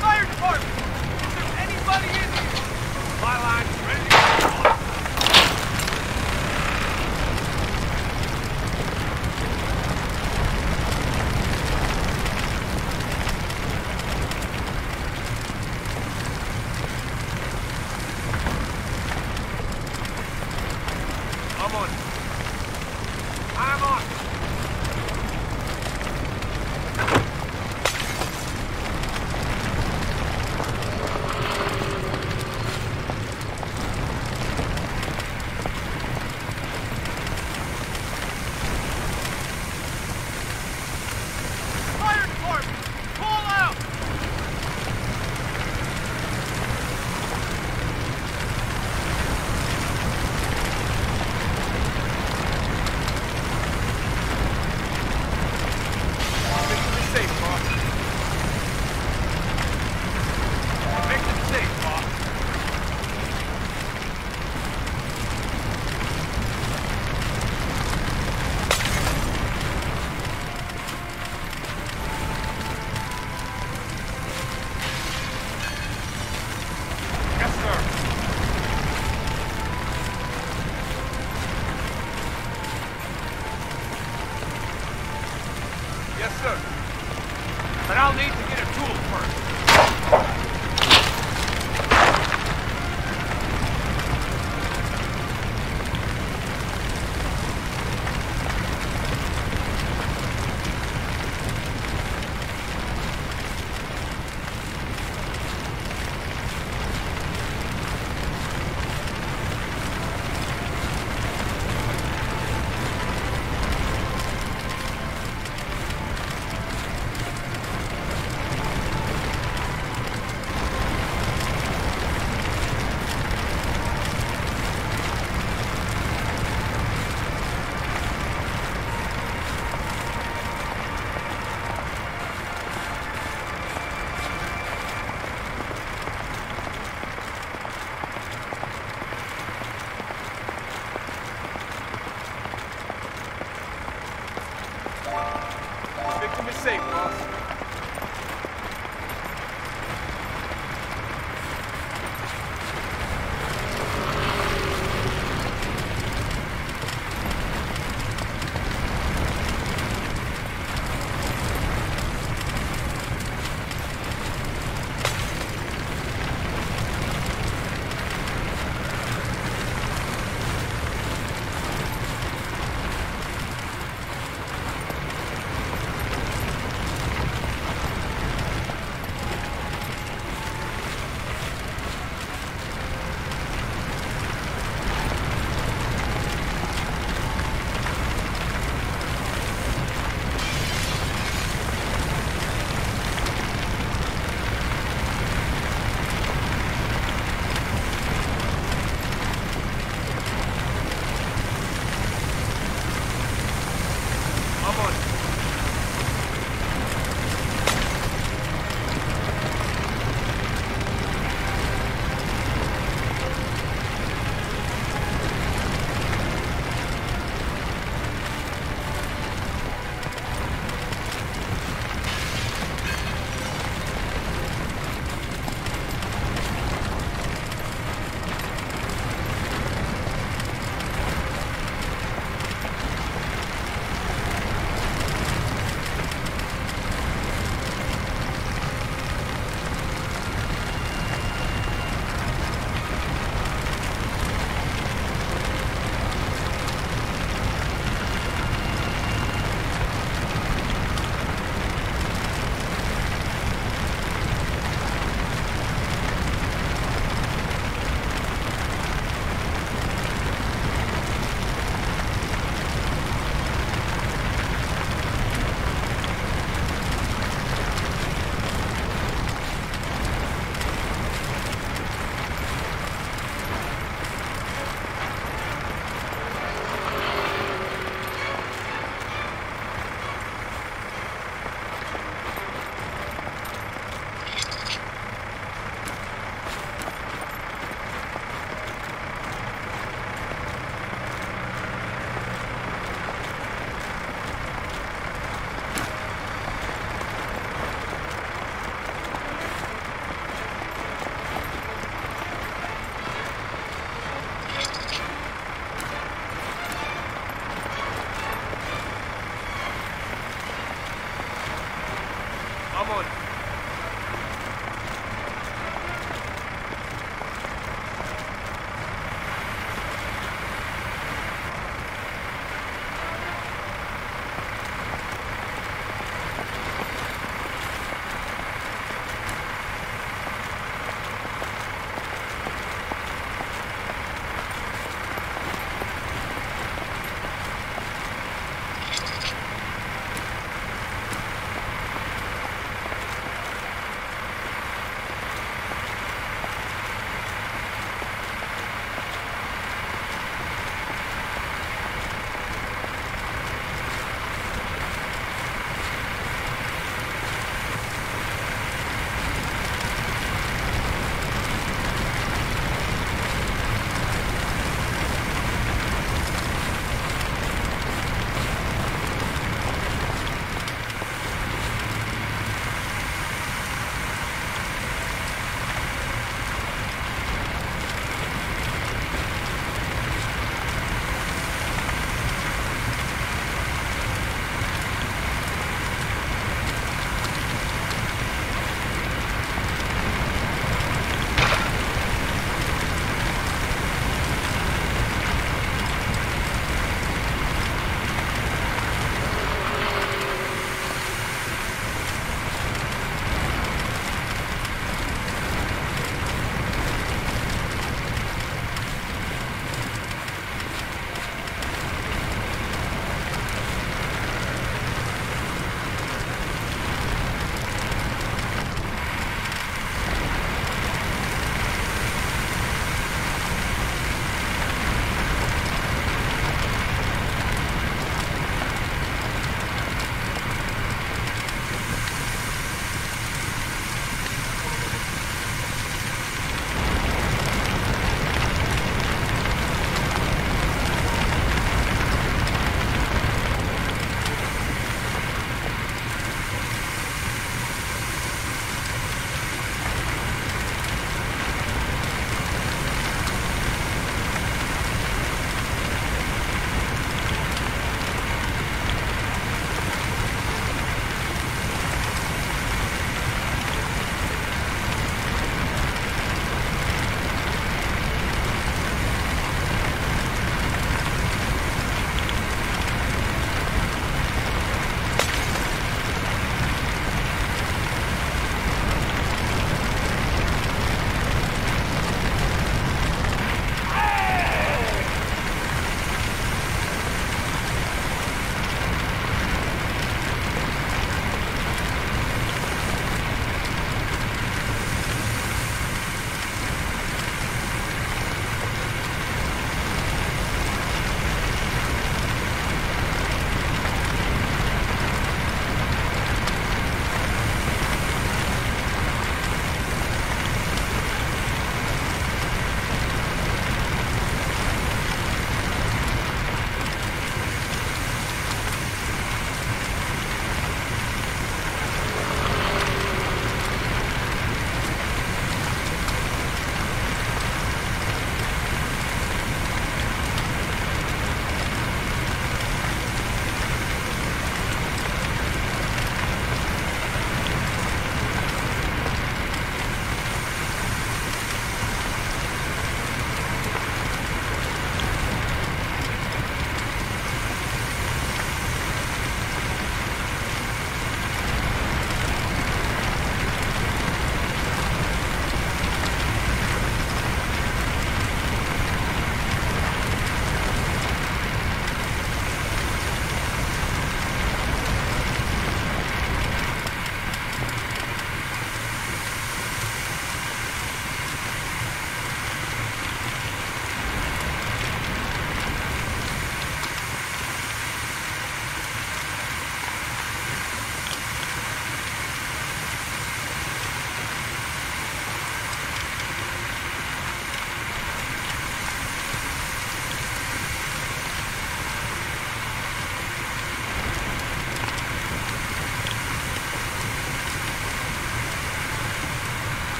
Fire department! Is there anybody in here? My line's ready to go.